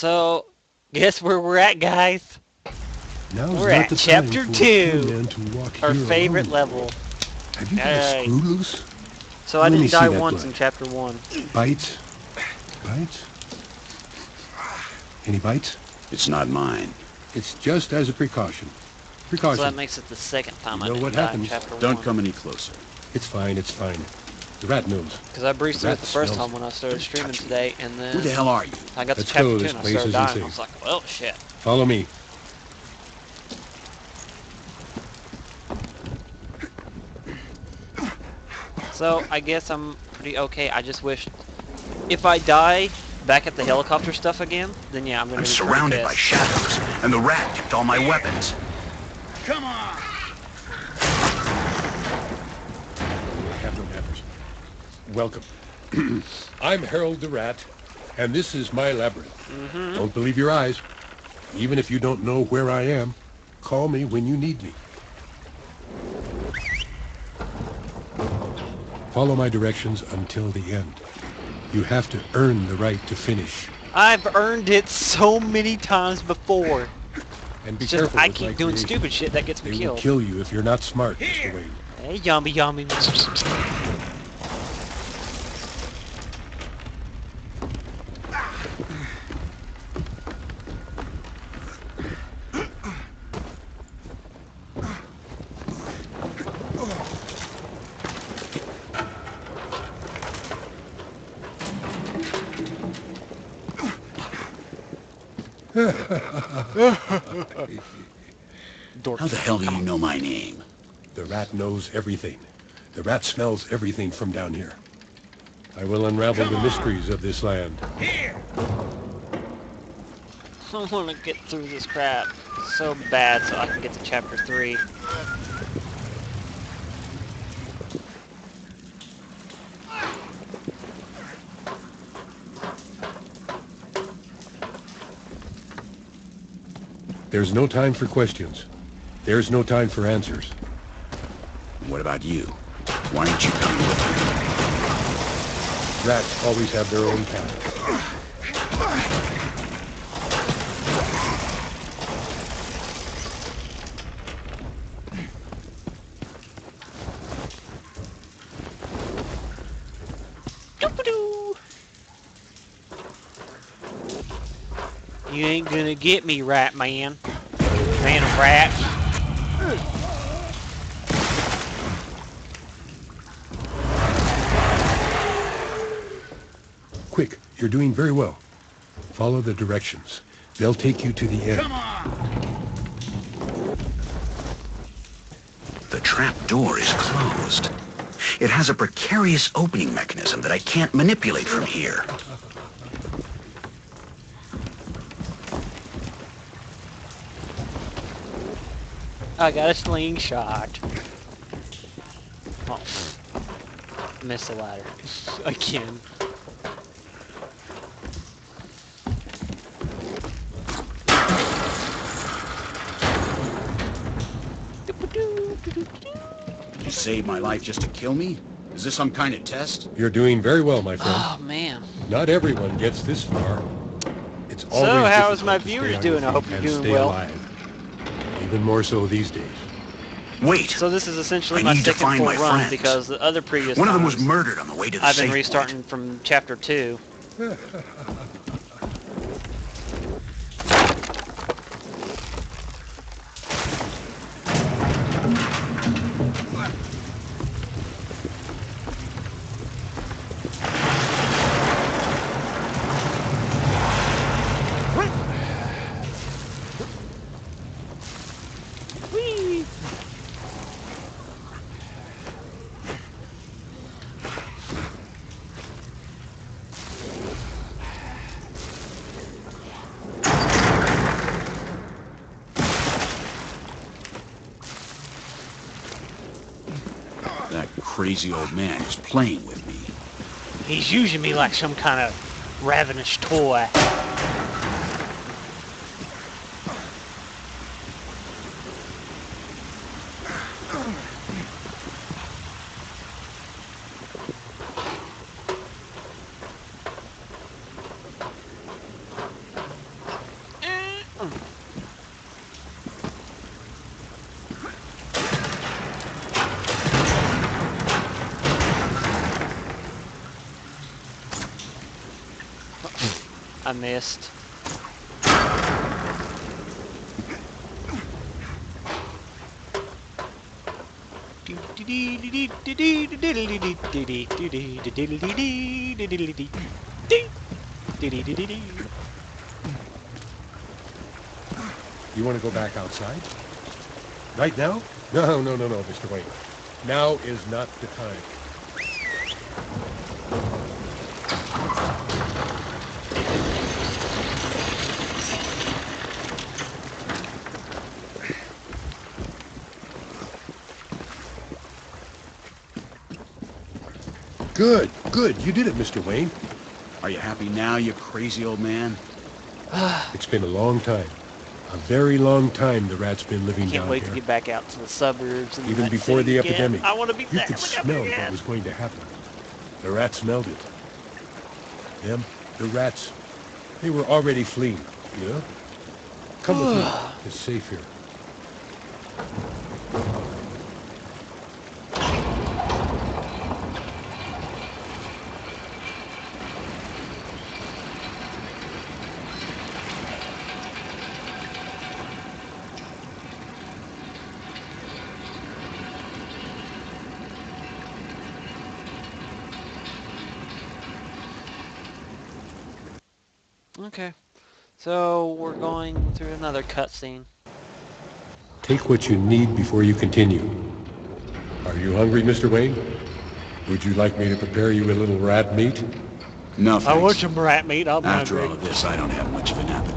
So, guess where we're at, guys? Now's We're at chapter two, poor man to walk Our favorite alone. level. Have you got Alright. a screw loose? So I Let me didn't die once blood. in chapter one. Bites? Bites? Any bites? It's not mine. It's just as a precaution. So Precaution. that makes it the second time You I know didn't what die in happens. chapter Don't one. come any closer. It's fine, it's fine. The rat knows. Because I breezed through it the first time when I started streaming today, and then Who the hell are you? I got to Let's chapter two and I place started isn't dying. I was like, well, shit. Follow me. So I guess I'm pretty okay. I just wish if I die back at the helicopter stuff again, then yeah, I'm gonna I'm be surrounded by shadows, and the rat kept all my weapons. Come on! Have no manners. Welcome. I'm Harold the Rat, and this is my labyrinth. Mm-hmm. Don't believe your eyes. Even if you don't know where I am, call me when you need me. Follow my directions until the end. You have to earn the right to finish. I've earned it so many times before. And be It's just careful I keep doing creation. stupid shit that gets me They me will kill you if you're not smart, Mr. Wayne. Hey, yummy, yummy. How the hell do you know my name? The rat knows everything. The rat smells everything from down here. I will unravel the mysteries of this land. Here! I want to get through this crap so bad so I can get to chapter 3. There's no time for questions. There's no time for answers. What about you? Why aren't you coming with me? Rats always have their own path. You ain't gonna get me, rat man. Man of rats. Quick, you're doing very well. Follow the directions. They'll take you to the end. Come on! The trap door is closed. It has a precarious opening mechanism that I can't manipulate from here. I got a slingshot. Oh, missed the ladder again. You saved my life just to kill me? Is this some kind of test? You're doing very well, my friend. Oh man. Not everyone gets this far. It's always So, always how's my viewers doing? I hope you're doing well. alive. Even more so these days. Wait! So this is essentially I my need to second find full my run friends. because the other previous One of them was murdered on the way to the I've safe been point. restarting from chapter two. Whee! That crazy old man is playing with me. He's using me like some kind of ravenous toy. I missed. You want to go back outside? Right now? No, no, no, no, Mr. Wayne. Now is not the time. Good, good. You did it, Mr. Wayne. Are you happy now, you crazy old man? It's been a long time. A very long time the rat's been living down here. Can't wait to get back out to the suburbs and Even before the again. epidemic, I want to be You there could with smell them what was going to happen. The rats smelled it. Them, the rats, they were already fleeing, you know? Come with me. It's safe here. Okay. So we're going through another cutscene. Take what you need before you continue. Are you hungry, Mr. Wayne? Would you like me to prepare you a little rat meat? No, I want some rat meat. I'm After all of this, I don't have much of an appetite.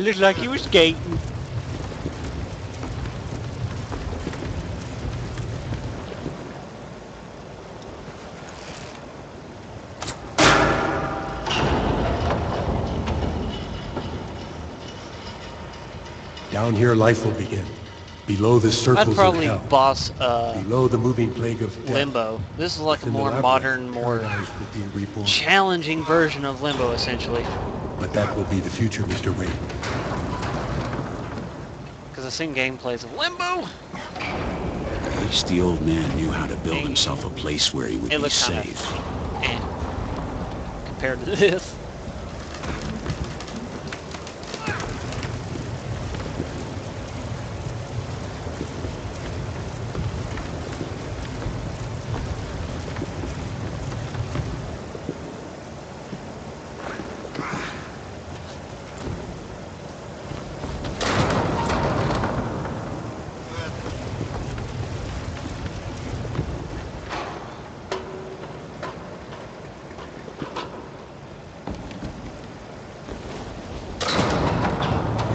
It looks like he was skating. Down here, life will begin. Below the circles I'd probably of hell. boss uh, Below the moving plague of death. Limbo. This is like a more modern, more paradise will be reborn. challenging version of Limbo, essentially. But that will be the future, Mr. Wayne. Because I've seen gameplays of Limbo. At least the old man knew how to build himself a place where he would It be looked kinda- safe. Eh. Compared to this.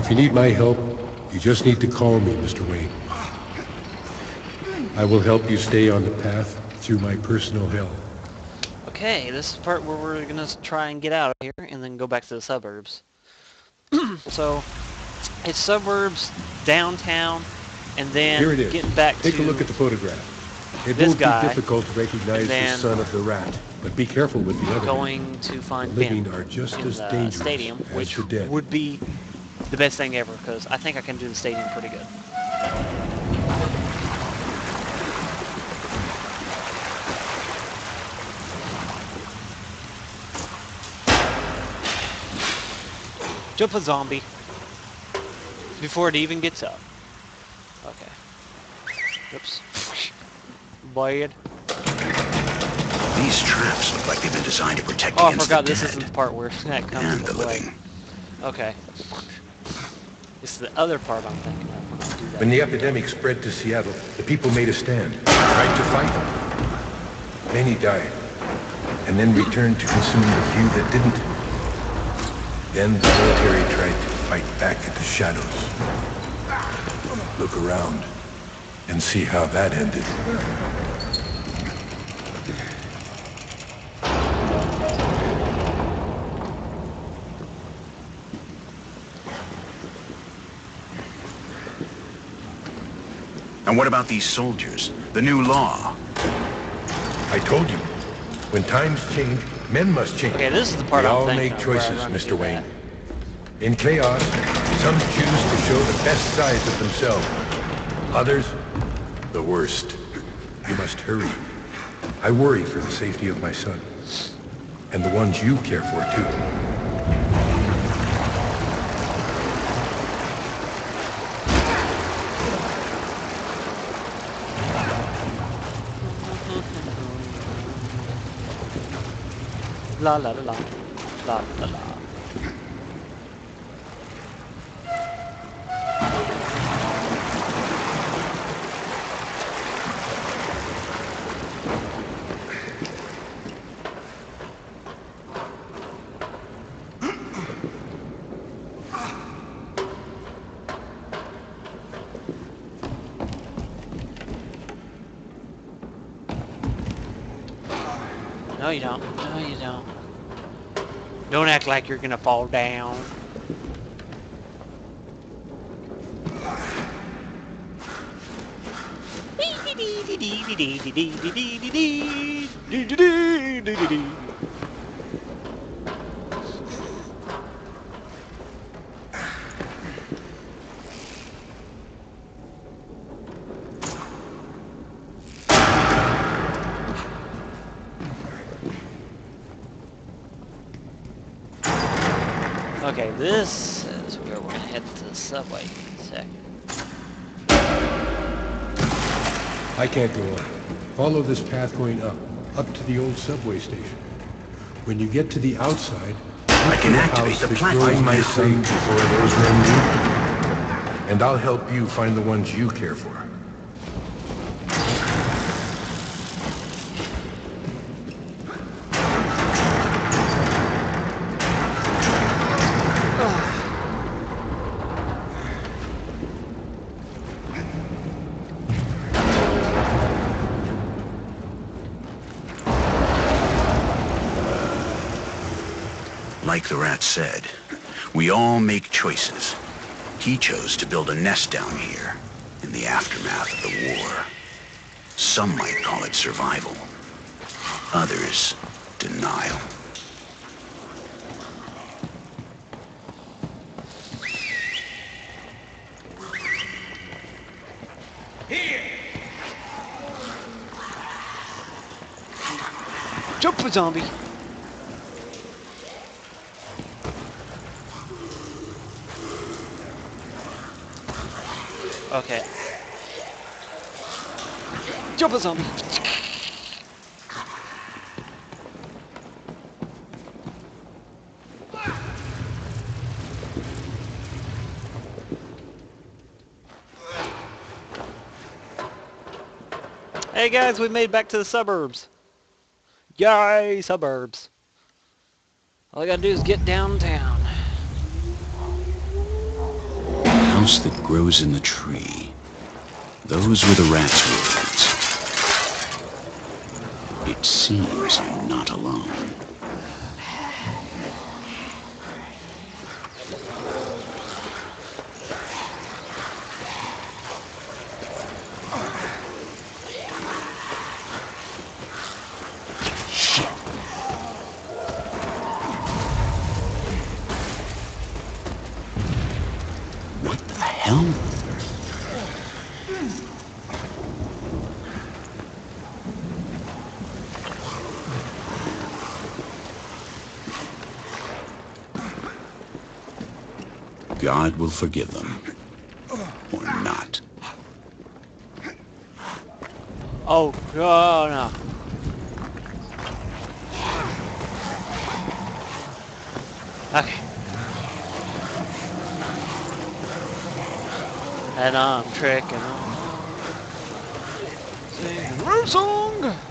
If you need my help, you just need to call me, Mr. Wayne. I will help you stay on the path through my personal hell. Okay, this is the part where we're gonna try and get out of here and then go back to the suburbs. so, it's suburbs, downtown, and then Here it is. getting back Take to a look at the photograph. It this won't guy, be difficult to recognize the son of the rat, but be careful with the other. going to find The living Ben are just as dangerous stadium, as which the dead. would be the best thing ever because I think I can do the stadium pretty good. Jump a zombie before it even gets up. Okay. Oops. Bad. These traps look like they've been designed to protect Oh, I against forgot this dead isn't the part where that comes and the living. Okay. Is the other part I'm thinking of when the epidemic spread to Seattle, the people made a stand, tried to fight. Many died, and then returned to consume the few that didn't. Then the military tried to fight back at the shadows. Look around and see how that ended. And what about these soldiers? The new law? I told you, when times change, men must change. Okay, this is the part we I'm all make of where I choices, Mr. Wayne. that. In chaos, some choose to show the best sides of themselves. Others, the worst. You must hurry. I worry for the safety of my son. And the ones you care for, too. La la la la. La la la. No, you don't. No, you don't. Don't act like you're gonna fall down. Okay, this is where we're gonna head to the subway in a second. I can't go on. Follow this path going up, up to the old subway station. When you get to the outside, I can activate the that platform. grows my son before those men do. And I'll help you find the ones you care for. Like the rat said, we all make choices. He chose to build a nest down here in the aftermath of the war. Some might call it survival. Others, denial. Here! Jump zombie! Okay. Jump a zombie! Hey guys, we made back to the suburbs. Yay, suburbs. All I gotta do is get downtown. The house that grows in the tree. Those were the rat's words. It seems I'm not alone. Shit. What the hell? God will forgive them. Or not. Oh, oh no. Okay. And I'm trekking on. Singing a road song.